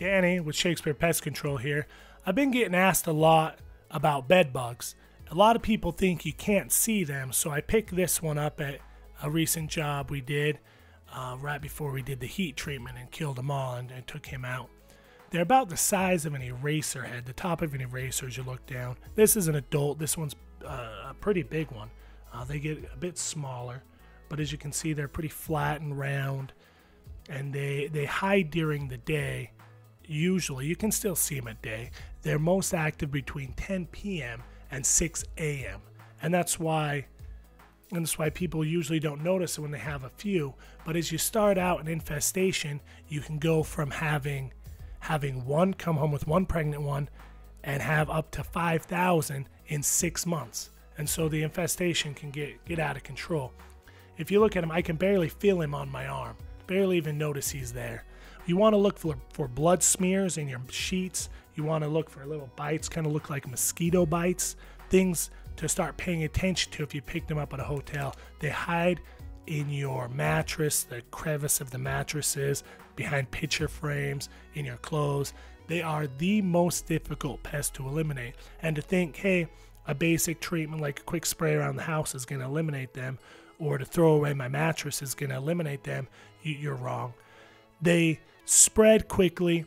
Danny with Shakespeare Pest Control here. I've been getting asked a lot about bed bugs. A lot of people think you can't see them, so I picked this one up at a recent job we did uh, right before we did the heat treatment and killed them all and, and took him out. They're about the size of an eraser head, the top of an eraser as you look down. This is an adult. This one's uh, a pretty big one. Uh, they get a bit smaller, but as you can see, they're pretty flat and round, and they they hide during the day usually you can still see them at day. They're most active between 10 p.m. and 6 a.m. And that's why and that's why people usually don't notice it when they have a few. But as you start out an infestation, you can go from having having one come home with one pregnant one and have up to 5,000 in six months. And so the infestation can get, get out of control. If you look at him, I can barely feel him on my arm, barely even notice he's there. You want to look for, for blood smears in your sheets. You want to look for little bites, kind of look like mosquito bites, things to start paying attention to if you pick them up at a hotel. They hide in your mattress, the crevice of the mattresses, behind picture frames, in your clothes. They are the most difficult pest to eliminate. And to think, hey, a basic treatment like a quick spray around the house is going to eliminate them, or to throw away my mattress is going to eliminate them, you're wrong. They spread quickly.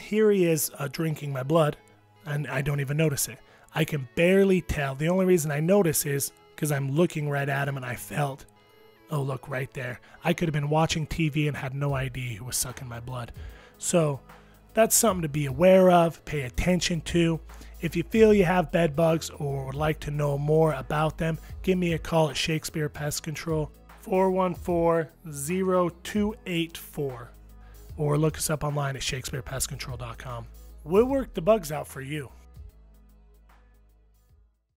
Here he is uh, drinking my blood, and I don't even notice it. I can barely tell. The only reason I notice is because I'm looking right at him and I felt, oh, look right there. I could have been watching TV and had no idea he was sucking my blood. So that's something to be aware of, pay attention to. If you feel you have bed bugs or would like to know more about them, give me a call at Shakespeare Pest Control 414 0284 or look us up online at shakespearepestcontrol.com. We'll work the bugs out for you.